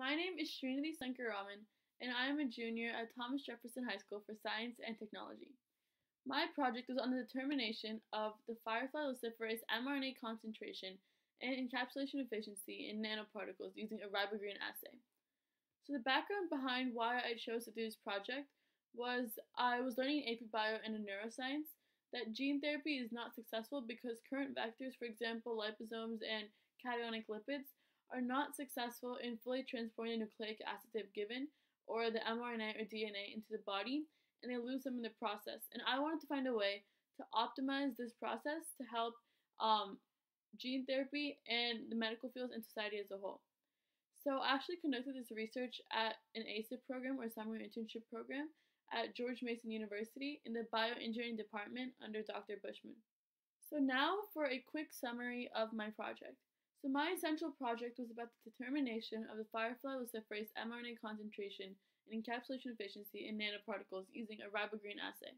My name is Srinidhi Sankaraman, and I am a junior at Thomas Jefferson High School for Science and Technology. My project was on the determination of the firefly luciferase mRNA concentration and encapsulation efficiency in nanoparticles using a ribogreen assay. So the background behind why I chose to do this project was I was learning in AP Bio and in neuroscience that gene therapy is not successful because current vectors, for example, liposomes and cationic lipids, are not successful in fully transporting the nucleic acid they've given or the mRNA or DNA into the body, and they lose them in the process. And I wanted to find a way to optimize this process to help um, gene therapy and the medical fields and society as a whole. So I actually conducted this research at an ASIP program or summer internship program at George Mason University in the bioengineering department under Dr. Bushman. So now for a quick summary of my project. So my essential project was about the determination of the firefly luciferase mRNA concentration and encapsulation efficiency in nanoparticles using a ribogreen assay.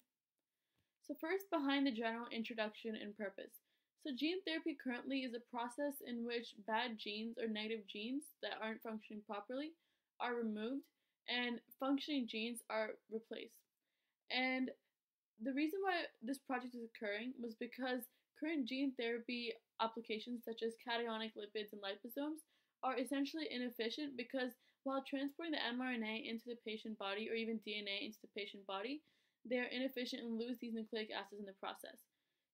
So first, behind the general introduction and purpose. So gene therapy currently is a process in which bad genes or negative genes that aren't functioning properly are removed and functioning genes are replaced. And the reason why this project is occurring was because current gene therapy applications such as cationic lipids and liposomes are essentially inefficient because while transporting the mRNA into the patient body or even DNA into the patient body, they are inefficient and lose these nucleic acids in the process.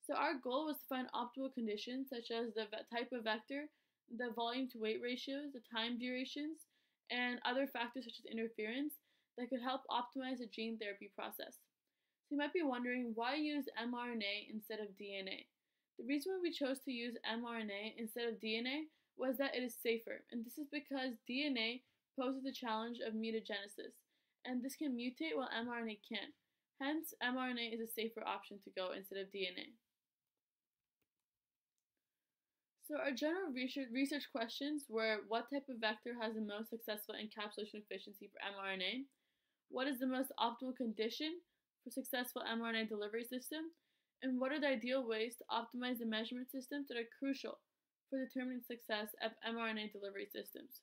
So our goal was to find optimal conditions such as the type of vector, the volume to weight ratios, the time durations, and other factors such as interference that could help optimize the gene therapy process. So you might be wondering why use mRNA instead of DNA? The reason why we chose to use mRNA instead of DNA was that it is safer, and this is because DNA poses the challenge of mutagenesis, and this can mutate while mRNA can't. Hence, mRNA is a safer option to go instead of DNA. So our general research, research questions were what type of vector has the most successful encapsulation efficiency for mRNA? What is the most optimal condition for successful mRNA delivery system? And what are the ideal ways to optimize the measurement systems that are crucial for determining success of mRNA delivery systems.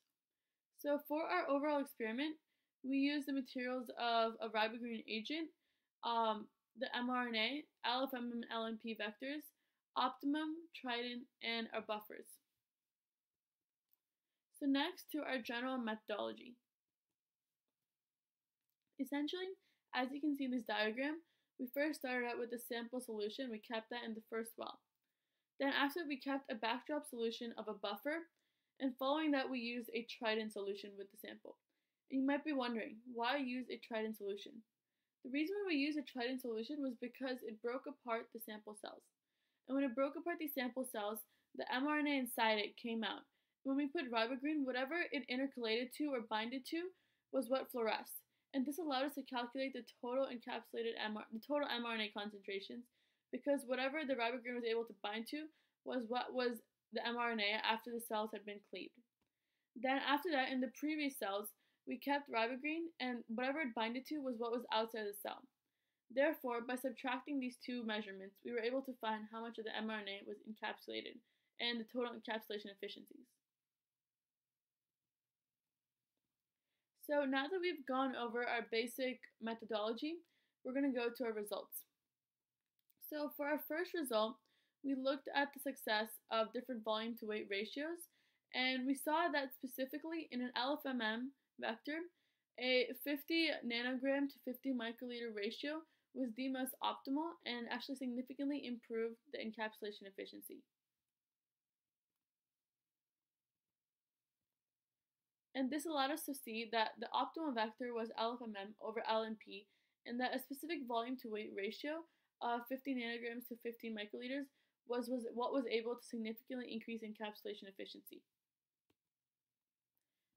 So for our overall experiment, we used the materials of a ribogreen agent, um, the mRNA, LFM and LNP vectors, Optimum, Trident, and our buffers. So next to our general methodology. Essentially, as you can see in this diagram, we first started out with the sample solution. We kept that in the first well. Then after we kept a backdrop solution of a buffer, and following that we used a trident solution with the sample. And you might be wondering, why use a trident solution? The reason we used a trident solution was because it broke apart the sample cells. And when it broke apart these sample cells, the mRNA inside it came out. When we put ribogreen, whatever it intercalated to or binded to was what fluoresced and this allowed us to calculate the total encapsulated MR, the total mRNA concentrations because whatever the ribogreen was able to bind to was what was the mRNA after the cells had been cleaved. Then after that, in the previous cells, we kept ribogreen and whatever it binded to was what was outside the cell. Therefore, by subtracting these two measurements, we were able to find how much of the mRNA was encapsulated and the total encapsulation efficiencies. So now that we've gone over our basic methodology, we're going to go to our results. So for our first result, we looked at the success of different volume to weight ratios, and we saw that specifically in an LFMM vector, a 50 nanogram to 50 microliter ratio was the most optimal and actually significantly improved the encapsulation efficiency. And this allowed us to see that the optimum vector was LFMM over LNP, and that a specific volume to weight ratio of 50 nanograms to 15 microliters was, was what was able to significantly increase encapsulation efficiency.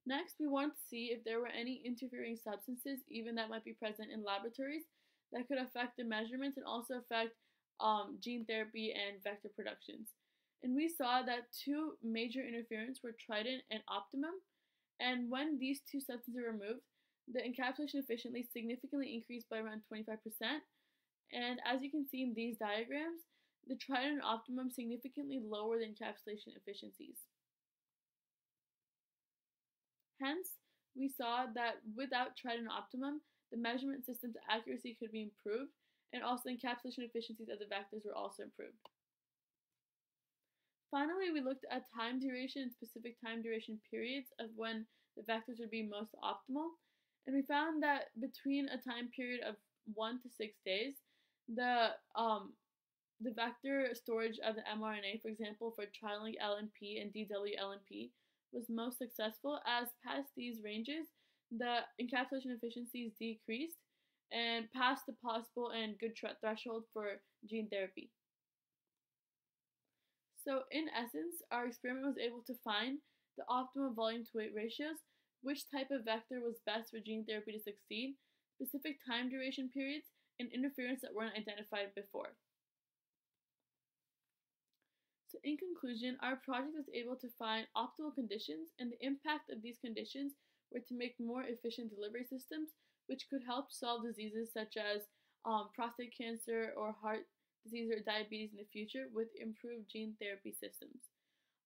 Next, we wanted to see if there were any interfering substances, even that might be present in laboratories, that could affect the measurements and also affect um, gene therapy and vector productions. And we saw that two major interferents were Trident and Optimum, and when these two substances are removed, the encapsulation efficiency significantly increased by around 25%. And as you can see in these diagrams, the Trident Optimum significantly lower the encapsulation efficiencies. Hence, we saw that without Trident Optimum, the measurement system's accuracy could be improved, and also encapsulation efficiencies of the vectors were also improved. Finally, we looked at time duration and specific time duration periods of when the vectors would be most optimal, and we found that between a time period of one to six days, the um, the vector storage of the mRNA, for example, for TriLink LNP and DW-LNP, was most successful as past these ranges, the encapsulation efficiencies decreased and past the possible and good threshold for gene therapy. So in essence, our experiment was able to find the optimal volume to weight ratios, which type of vector was best for gene therapy to succeed, specific time duration periods, and interference that weren't identified before. So in conclusion, our project was able to find optimal conditions and the impact of these conditions were to make more efficient delivery systems which could help solve diseases such as um, prostate cancer or heart disease or diabetes in the future with improved gene therapy systems.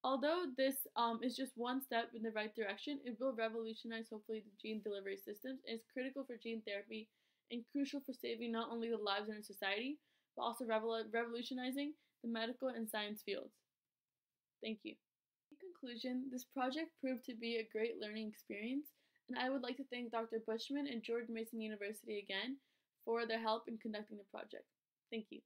Although this um, is just one step in the right direction, it will revolutionize hopefully the gene delivery systems and is critical for gene therapy and crucial for saving not only the lives in our society, but also revol- revolutionizing the medical and science fields. Thank you. In conclusion, this project proved to be a great learning experience, and I would like to thank Dr. Bushman and George Mason University again for their help in conducting the project. Thank you.